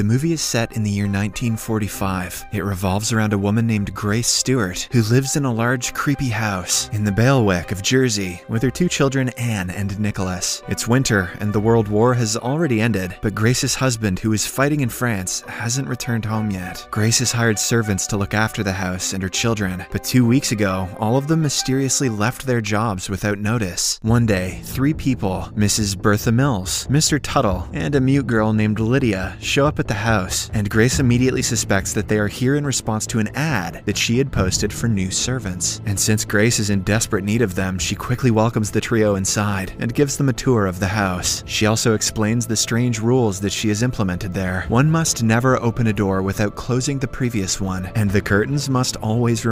The movie is set in the year 1945. It revolves around a woman named Grace Stewart, who lives in a large, creepy house in the bailiwick of Jersey with her two children, Anne and Nicholas. It's winter, and the World War has already ended, but Grace's husband, who is fighting in France, hasn't returned home yet. Grace has hired servants to look after the house and her children, but two weeks ago, all of them mysteriously left their jobs without notice. One day, three people, Mrs. Bertha Mills, Mr. Tuttle, and a mute girl named Lydia, show up at the house, and Grace immediately suspects that they are here in response to an ad that she had posted for new servants. And since Grace is in desperate need of them, she quickly welcomes the trio inside and gives them a tour of the house. She also explains the strange rules that she has implemented there. One must never open a door without closing the previous one, and the curtains must always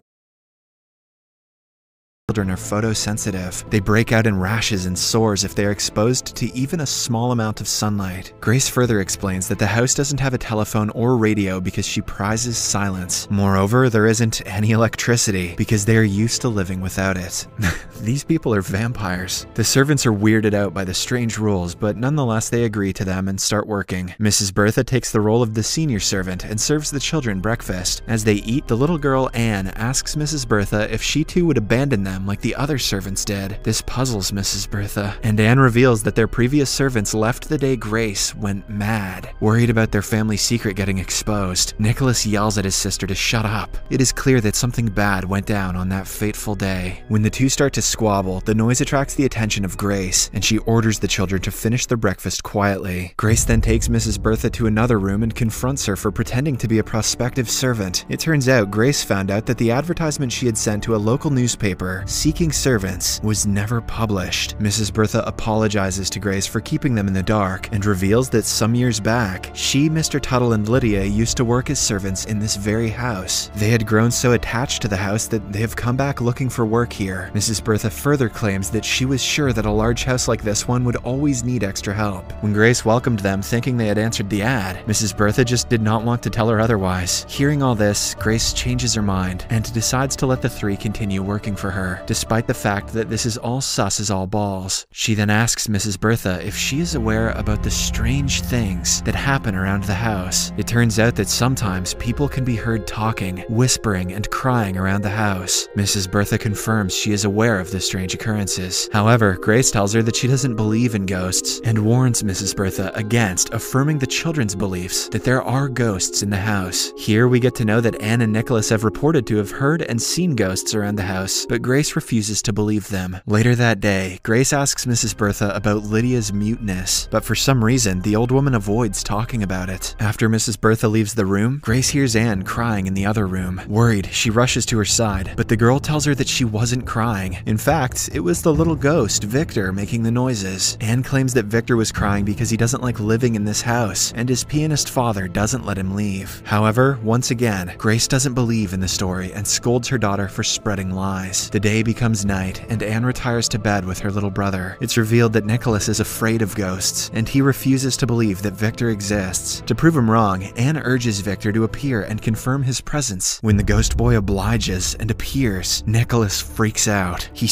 children are photosensitive. They break out in rashes and sores if they are exposed to even a small amount of sunlight. Grace further explains that the house doesn't have a telephone or radio because she prizes silence. Moreover, there isn't any electricity because they are used to living without it. These people are vampires. The servants are weirded out by the strange rules, but nonetheless they agree to them and start working. Mrs. Bertha takes the role of the senior servant and serves the children breakfast. As they eat, the little girl Anne asks Mrs. Bertha if she too would abandon them like the other servants did. This puzzles Mrs. Bertha, and Anne reveals that their previous servants left the day Grace went mad. Worried about their family secret getting exposed, Nicholas yells at his sister to shut up. It is clear that something bad went down on that fateful day. When the two start to squabble, the noise attracts the attention of Grace, and she orders the children to finish their breakfast quietly. Grace then takes Mrs. Bertha to another room and confronts her for pretending to be a prospective servant. It turns out Grace found out that the advertisement she had sent to a local newspaper seeking servants was never published. Mrs. Bertha apologizes to Grace for keeping them in the dark and reveals that some years back, she, Mr. Tuttle, and Lydia used to work as servants in this very house. They had grown so attached to the house that they have come back looking for work here. Mrs. Bertha further claims that she was sure that a large house like this one would always need extra help. When Grace welcomed them thinking they had answered the ad, Mrs. Bertha just did not want to tell her otherwise. Hearing all this, Grace changes her mind and decides to let the three continue working for her, despite the fact that this is all sus as all balls. She then asks Mrs. Bertha if she is aware about the strange things that happen around the house. It turns out that sometimes people can be heard talking, whispering, and crying around the house. Mrs. Bertha confirms she is aware of the strange occurrences. However, Grace tells her that she doesn't believe in ghosts and warns Mrs. Bertha against affirming the children's beliefs that there are ghosts in the house. Here we get to know that Anne and Nicholas have reported to have heard and seen ghosts around the house, but Grace refuses to believe them. Later that day, Grace asks Mrs. Bertha about Lydia's muteness, but for some reason, the old woman avoids talking about it. After Mrs. Bertha leaves the room, Grace hears Anne crying in the other room. Worried, she rushes to her side, but the girl tells her that she wasn't crying. In fact, it was the little ghost, Victor, making the noises. Anne claims that Victor was crying because he doesn't like living in this house, and his pianist father doesn't let him leave. However, once again, Grace doesn't believe in the story and scolds her daughter for spreading lies. The day becomes night, and Anne retires to bed with her little brother. It's revealed that Nicholas is afraid of ghosts, and he refuses to believe that Victor exists. To prove him wrong, Anne urges Victor to appear and confirm his presence. When the ghost boy obliges and appears, Nicholas freaks out. He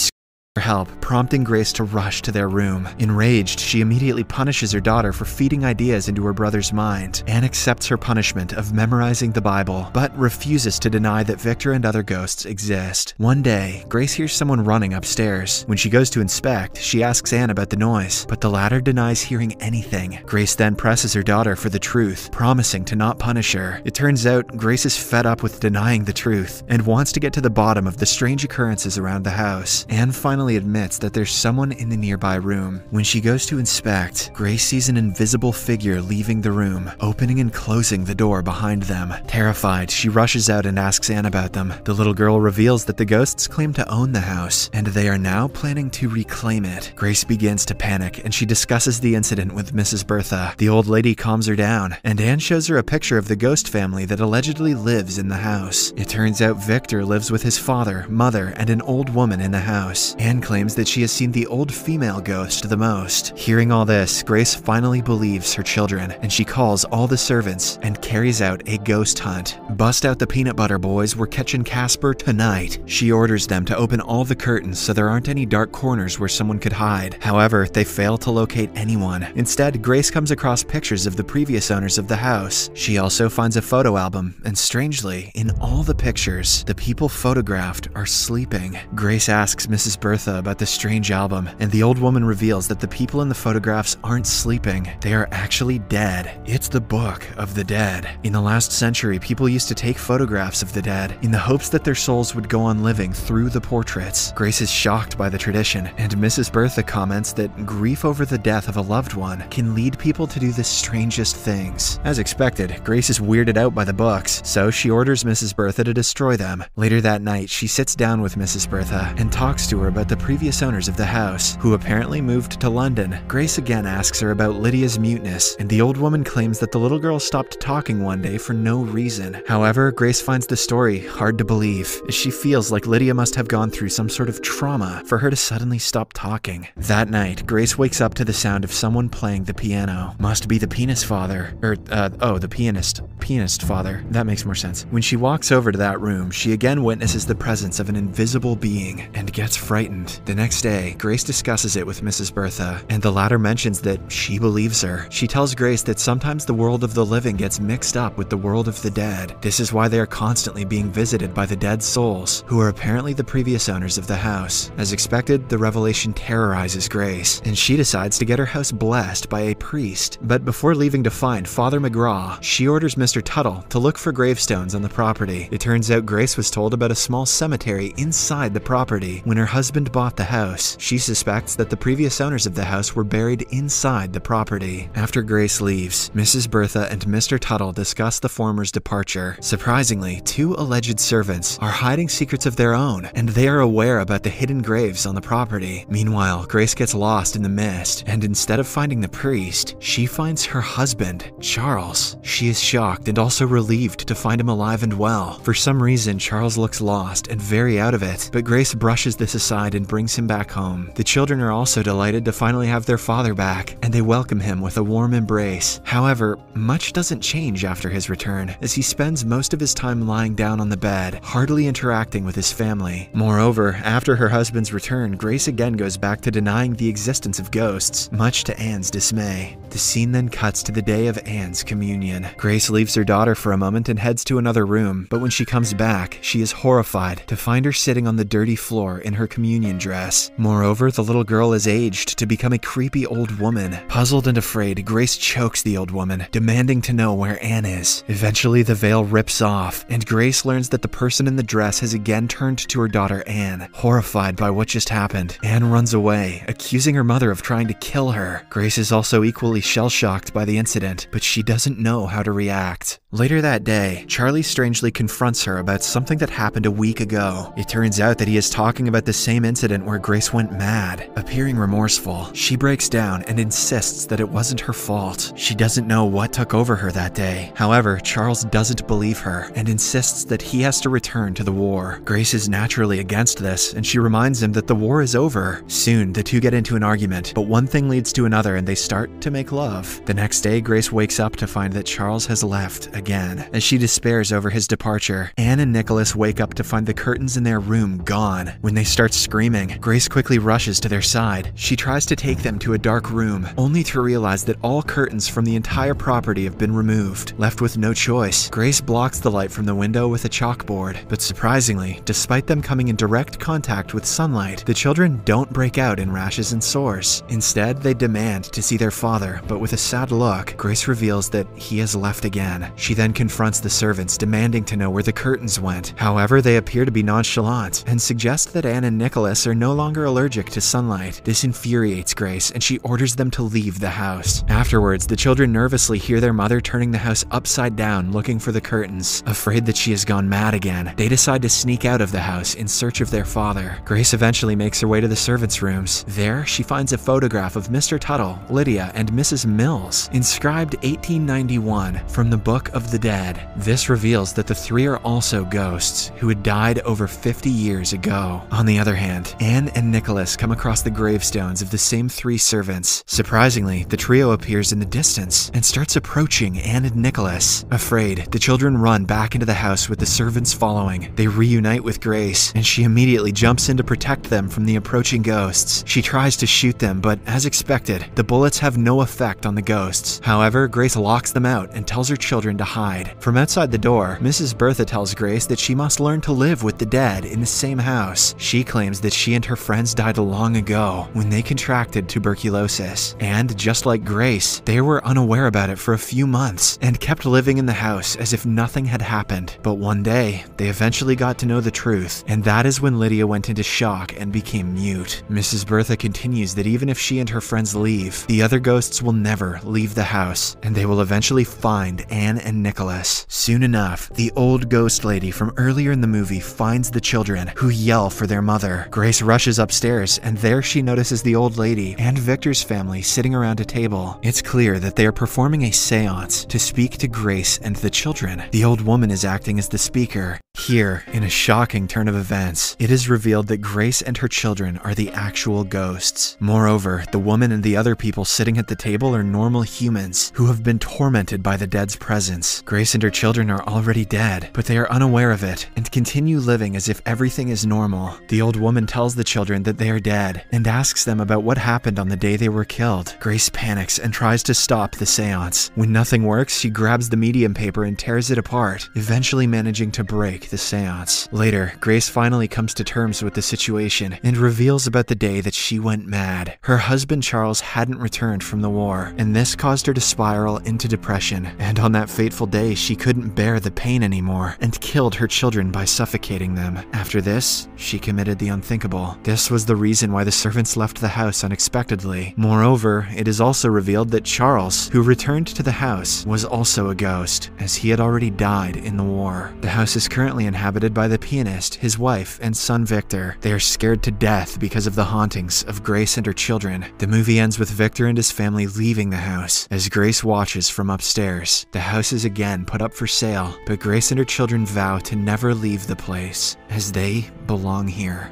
help, prompting Grace to rush to their room. Enraged, she immediately punishes her daughter for feeding ideas into her brother's mind. Anne accepts her punishment of memorizing the Bible, but refuses to deny that Victor and other ghosts exist. One day, Grace hears someone running upstairs. When she goes to inspect, she asks Anne about the noise, but the latter denies hearing anything. Grace then presses her daughter for the truth, promising to not punish her. It turns out Grace is fed up with denying the truth and wants to get to the bottom of the strange occurrences around the house. Anne finally admits that there's someone in the nearby room. When she goes to inspect, Grace sees an invisible figure leaving the room, opening and closing the door behind them. Terrified, she rushes out and asks Anne about them. The little girl reveals that the ghosts claim to own the house, and they are now planning to reclaim it. Grace begins to panic, and she discusses the incident with Mrs. Bertha. The old lady calms her down, and Anne shows her a picture of the ghost family that allegedly lives in the house. It turns out Victor lives with his father, mother, and an old woman in the house. Anne Anne claims that she has seen the old female ghost the most. Hearing all this, Grace finally believes her children, and she calls all the servants and carries out a ghost hunt. Bust out the peanut butter boys, we're catching Casper tonight. She orders them to open all the curtains so there aren't any dark corners where someone could hide. However, they fail to locate anyone. Instead, Grace comes across pictures of the previous owners of the house. She also finds a photo album, and strangely, in all the pictures, the people photographed are sleeping. Grace asks Mrs. Bertha about the strange album, and the old woman reveals that the people in the photographs aren't sleeping. They are actually dead. It's the Book of the Dead. In the last century, people used to take photographs of the dead in the hopes that their souls would go on living through the portraits. Grace is shocked by the tradition, and Mrs. Bertha comments that grief over the death of a loved one can lead people to do the strangest things. As expected, Grace is weirded out by the books, so she orders Mrs. Bertha to destroy them. Later that night, she sits down with Mrs. Bertha and talks to her about the previous owners of the house, who apparently moved to London. Grace again asks her about Lydia's muteness, and the old woman claims that the little girl stopped talking one day for no reason. However, Grace finds the story hard to believe, as she feels like Lydia must have gone through some sort of trauma for her to suddenly stop talking. That night, Grace wakes up to the sound of someone playing the piano. Must be the penis father. Or, uh, oh, the pianist. Pianist father. That makes more sense. When she walks over to that room, she again witnesses the presence of an invisible being and gets frightened. The next day, Grace discusses it with Mrs. Bertha, and the latter mentions that she believes her. She tells Grace that sometimes the world of the living gets mixed up with the world of the dead. This is why they are constantly being visited by the dead souls, who are apparently the previous owners of the house. As expected, the revelation terrorizes Grace, and she decides to get her house blessed by a priest. But before leaving to find Father McGraw, she orders Mr. Tuttle to look for gravestones on the property. It turns out Grace was told about a small cemetery inside the property when her husband bought the house. She suspects that the previous owners of the house were buried inside the property. After Grace leaves, Mrs. Bertha and Mr. Tuttle discuss the former's departure. Surprisingly, two alleged servants are hiding secrets of their own, and they are aware about the hidden graves on the property. Meanwhile, Grace gets lost in the mist, and instead of finding the priest, she finds her husband, Charles. She is shocked and also relieved to find him alive and well. For some reason, Charles looks lost and very out of it, but Grace brushes this aside and brings him back home. The children are also delighted to finally have their father back, and they welcome him with a warm embrace. However, much doesn't change after his return, as he spends most of his time lying down on the bed, hardly interacting with his family. Moreover, after her husband's return, Grace again goes back to denying the existence of ghosts, much to Anne's dismay. The scene then cuts to the day of Anne's communion. Grace leaves her daughter for a moment and heads to another room, but when she comes back, she is horrified to find her sitting on the dirty floor in her communion dress. Moreover, the little girl is aged to become a creepy old woman. Puzzled and afraid, Grace chokes the old woman, demanding to know where Anne is. Eventually, the veil rips off, and Grace learns that the person in the dress has again turned to her daughter Anne. Horrified by what just happened, Anne runs away, accusing her mother of trying to kill her. Grace is also equally shell shocked by the incident, but she doesn't know how to react. Later that day, Charlie strangely confronts her about something that happened a week ago. It turns out that he is talking about the same incident where Grace went mad. Appearing remorseful, she breaks down and insists that it wasn't her fault. She doesn't know what took over her that day. However, Charles doesn't believe her and insists that he has to return to the war. Grace is naturally against this, and she reminds him that the war is over. Soon, the two get into an argument, but one thing leads to another and they start to make love. The next day, Grace wakes up to find that Charles has left again. As she despairs over his departure, Anne and Nicholas wake up to find the curtains in their room gone. When they start screaming, Grace quickly rushes to their side. She tries to take them to a dark room, only to realize that all curtains from the entire property have been removed. Left with no choice, Grace blocks the light from the window with a chalkboard. But surprisingly, despite them coming in direct contact with sunlight, the children don't break out in rashes and sores. Instead, they demand to see their father, but with a sad look, Grace reveals that he has left again. She then confronts the servants, demanding to know where the curtains went. However, they appear to be nonchalant and suggest that Anne and Nicholas are no longer allergic to sunlight. This infuriates Grace, and she orders them to leave the house. Afterwards, the children nervously hear their mother turning the house upside down looking for the curtains. Afraid that she has gone mad again, they decide to sneak out of the house in search of their father. Grace eventually makes her way to the servants' rooms. There, she finds a photograph of Mr. Tuttle, Lydia, and Mrs. Mills, inscribed 1891 from the Book of the dead. This reveals that the three are also ghosts who had died over 50 years ago. On the other hand, Anne and Nicholas come across the gravestones of the same three servants. Surprisingly, the trio appears in the distance and starts approaching Anne and Nicholas. Afraid, the children run back into the house with the servants following. They reunite with Grace, and she immediately jumps in to protect them from the approaching ghosts. She tries to shoot them, but as expected, the bullets have no effect on the ghosts. However, Grace locks them out and tells her children to hide. From outside the door, Mrs. Bertha tells Grace that she must learn to live with the dead in the same house. She claims that she and her friends died long ago when they contracted tuberculosis. And just like Grace, they were unaware about it for a few months and kept living in the house as if nothing had happened. But one day, they eventually got to know the truth, and that is when Lydia went into shock and became mute. Mrs. Bertha continues that even if she and her friends leave, the other ghosts will never leave the house, and they will eventually find Anne and Nicholas. Soon enough, the old ghost lady from earlier in the movie finds the children, who yell for their mother. Grace rushes upstairs, and there she notices the old lady and Victor's family sitting around a table. It's clear that they are performing a seance to speak to Grace and the children. The old woman is acting as the speaker. Here, in a shocking turn of events, it is revealed that Grace and her children are the actual ghosts. Moreover, the woman and the other people sitting at the table are normal humans who have been tormented by the dead's presence. Grace and her children are already dead, but they are unaware of it and continue living as if everything is normal. The old woman tells the children that they are dead and asks them about what happened on the day they were killed. Grace panics and tries to stop the seance. When nothing works, she grabs the medium paper and tears it apart, eventually managing to break the seance. Later, Grace finally comes to terms with the situation and reveals about the day that she went mad. Her husband Charles hadn't returned from the war, and this caused her to spiral into depression. And on that fateful day, she couldn't bear the pain anymore and killed her children by suffocating them. After this, she committed the unthinkable. This was the reason why the servants left the house unexpectedly. Moreover, it is also revealed that Charles, who returned to the house, was also a ghost, as he had already died in the war. The house is currently inhabited by the pianist, his wife, and son Victor. They are scared to death because of the hauntings of Grace and her children. The movie ends with Victor and his family leaving the house as Grace watches from upstairs. The house is again put up for sale, but Grace and her children vow to never leave the place, as they belong here.